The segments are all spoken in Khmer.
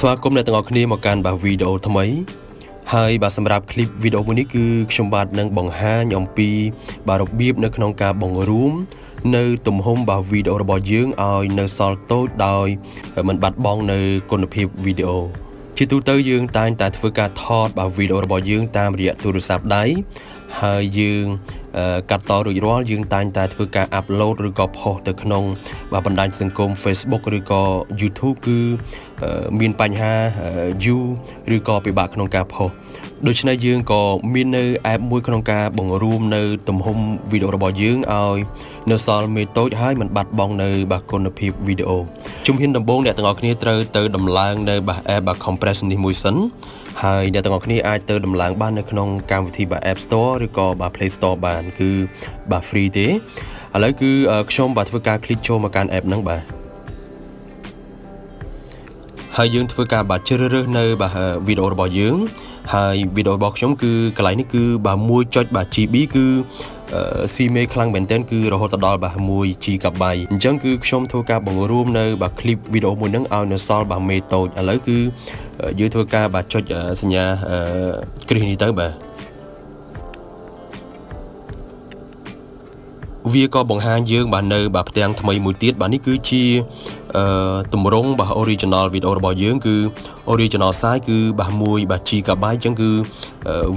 ស្វាគមន៍អ្នកទាំងអស់គ្នាមកកាន់បាទវីដេអូថ្មីហើយបាទសម្រាប់ឃ្លីបវីដេអូមួយនេះគឺខ្ញុំបាទនឹងបង្ហាញអំពី បាទរបៀបនៅក្នុងការបង្រួមនៅទំហំបាទវីដេអូរបស់យើងឲ្យនៅសល់តូចដោយមិនបាត់បង់នៅគុណភាពវីដេអូ ជាទូទៅយើងតែងតែធ្វើការថតបាទវីដេអូរបស់យើងតាមរយៈទូរស័ព្ទដៃហើយយើងកាត់តរួចរាល់យើងតែងតែធ្វើការអាប់ឡូតឬក៏ផុសទៅក្នុងបាទបណ្ដាញសង្គម Facebook ឬក៏ YouTube គឺមានបញ្ហាយូរឬក៏ពិបាកក្នុងការផុសដូច្នេះយើងក៏មាននៅ app មួយក្នុងការបង្រួមនៅ ទំហំវីដេអូរបស់យើងឲ្យនៅសល់មេតូចហើយមិនបាត់បង់នៅបាទគុណភាពវីដេអូ ជំហានដំបូងអ្នកទាំងអស់គ្នាត្រូវទៅដំឡើងនៅ Bass App Bass Compress នេះមួយសិនហើយអ្នកទាំងអស់គ្នាអាចទៅដំឡើងបាននៅក្នុងកម្មវិធី Bass App Store ឬក៏ Bass Play Store បាន គឺ Bass Free ទេឥឡូវគឺខ្ញុំបាទធ្វើការ click ចូលមកកាន់ app ហ្នឹងបាទហើយយើងធ្វើការបាទជ្រើសរើសនៅបាទវីដេអូរបស់យើង ហើយវីដេអូរបស់ខ្ញុំគឺកន្លែងនេះគឺបាទ1.បាទ GB គឺស៊ីមេខ្លាំងមែនទែនគឺរហូតដល់បាទ1 GB អញ្ចឹងគឺខ្ញុំធ្វើការបង្រួមនៅបាទคลิปវីដេអូមួយហ្នឹងឲ្យនៅសល់បាទមេតូចឥឡូវគឺយើងធ្វើការបាទចុចសញ្ញាគ្រីសនេះទៅបាទវាក៏បង្ហាញយើងបាទនៅបាទផ្ទាំងថ្មីមួយទៀតបាទនេះគឺជា អឺតម្រងបាទ original video របស់យើងគឺ original size គឺបាទ1បាទ GB អញ្ចឹងគឺ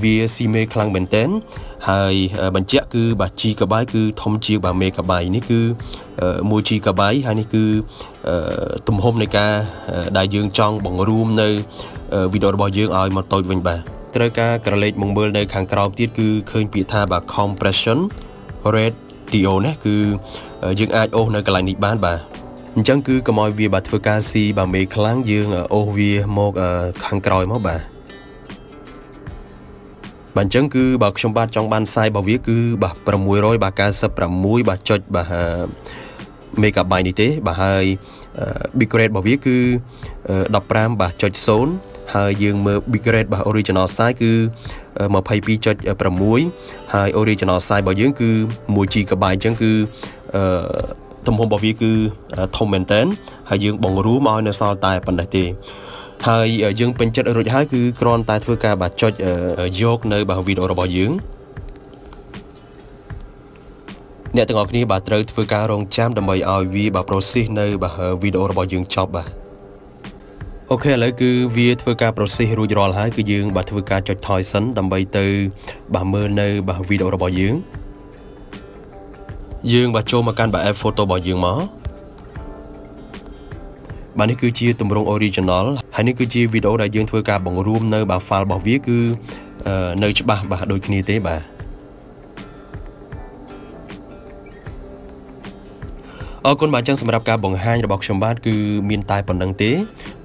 វាស៊ីមេខ្លាំងមែនតើហើយបញ្ជាក់គឺបាទ GB គឺធំជាងបាទ megabyte នេះគឺ 1 GB ហើយនេះគឺទំហំនៃការដែលយើងចង់បង្រួមនៅវីដេអូរបស់យើងឲ្យមកតូចវិញបាទត្រូវការក្រឡេកមកមើលនៅខាងក្រោមទៀតគឺឃើញពាក្យថាបាទ compression rate TO នេះគឺយើងអាចអូសនៅកន្លែងនេះបានបាទ អញ្ចឹងគឺកុំឲ្យវាបាទធ្វើការស៊ីបាទមេខ្លាំងយើងអូសវាមកខាងក្រោយមកបាទបាទអញ្ចឹងគឺបើខ្ញុំបាទចង់បាន size របស់វាគឺបាទ600បាទ96បាទចុចបាទ megabyte នេះទេបាទហើយ bit rate របស់វាគឺ15បាទចុច0ហើយយើងមើល bit rate របស់ original size គឺ22.6ហើយ original size របស់យើងគឺ 1 GB អញ្ចឹងគឺអឺ ទំហំរបស់វាគឺធំមែនតើហើយយើងបង្រួមឲ្យនៅសល់តែប៉ុណ្ណេះទេហើយយើងពេញចិត្តរួចហើយគឺគ្រាន់តែធ្វើការបាទចុចយកនៅបាទវីដេអូរបស់យើងអ្នកទាំងអស់គ្នាបាទត្រូវធ្វើការរងចាំដើម្បីឲ្យវាបាទ process នៅបាទវីដេអូរបស់យើងចប់បាទអូខេឥឡូវគឺវាធ្វើការ process រួចរាល់ហើយគឺយើងបាទធ្វើការចុចថយសិនដើម្បីទៅបាទមើលនៅបាទវីដេអូរបស់យើង យើងបាទចូលមកកាន់បាទ app photo របស់យើងមកបាទនេះគឺជាទម្រង់ original ហើយនេះគឺជាវីដេអូដែលយើងធ្វើការបង្រួមនៅបាទ file របស់វាគឺនៅច្បាស់បាទដូចគ្នាទេបាទអរគុណបាទចឹងសម្រាប់ការបង្ហាញរបស់ខ្ញុំបាទគឺមានតែប៉ុណ្្នឹងទេ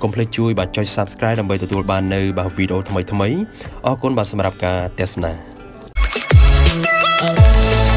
កុំភ្លេចជួយបាទចុច Subscribe ដើម្បីទទួលបាននៅបាទវីដេអូថ្មីៗអរគុណបាទសម្រាប់ការទស្សនា thank you